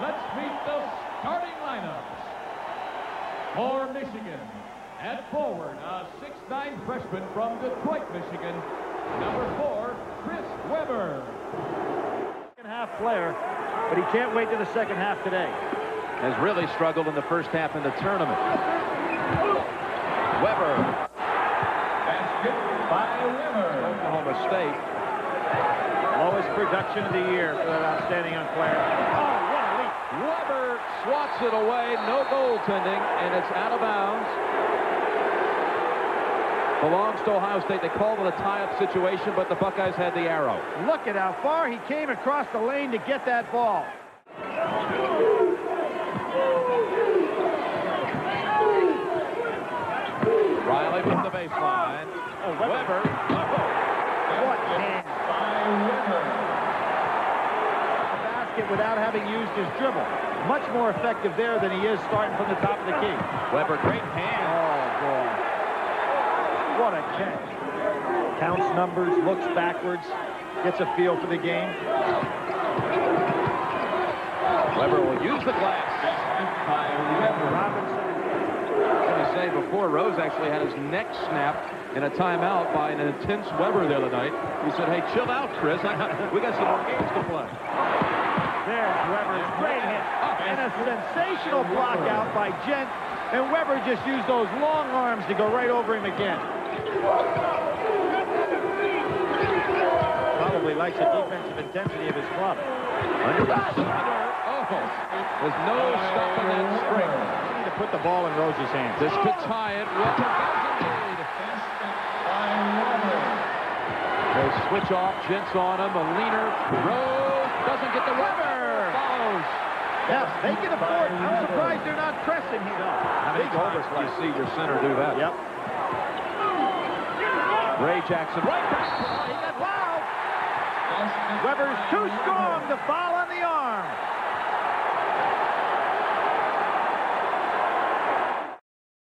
Let's meet the starting lineups. For Michigan, at forward, a 6'9 freshman from Detroit, Michigan, number four, Chris Webber. Second half player, but he can't wait to the second half today. Has really struggled in the first half in the tournament. Webber. Basket by Webber. Oklahoma State. Lowest production of the year for that outstanding young player. Oh, what a leap. Webber swats it away. No goaltending, and it's out of bounds. Belongs to Ohio State. They called it a tie-up situation, but the Buckeyes had the arrow. Look at how far he came across the lane to get that ball. Riley from the baseline. Oh, Webber. What hand. By Webber. The basket without having used his dribble. Much more effective there than he is starting from the top of the key. Webber, great hand. Oh, boy. What a catch. Counts numbers, looks backwards, gets a feel for the game. Webber will use the glass. Basket by Webber. Robinson. Let me say, before Rose actually had his neck snapped in a timeout by an intense Webber the other night. He said, hey, chill out, Chris. I we got some more games to play. There's Webber's great hit. And a sensational block out by Jent. And Webber just used those long arms to go right over him again. Probably likes the defensive intensity of his club. Under the center. Oh, there's no stopping that spring. Need to put the ball in Rose's hands. This could tie it. Webber goes in lead. Basket by Webber. They switch off. Jent's on him. A leaner. Rose doesn't get the Webber. Follows. Yeah, they can afford. I'm surprised they're not pressing here. How many Big times do overplay. you see your center do that? Yep. Ray Jackson right back. He got fouled. Webber's too strong to follow.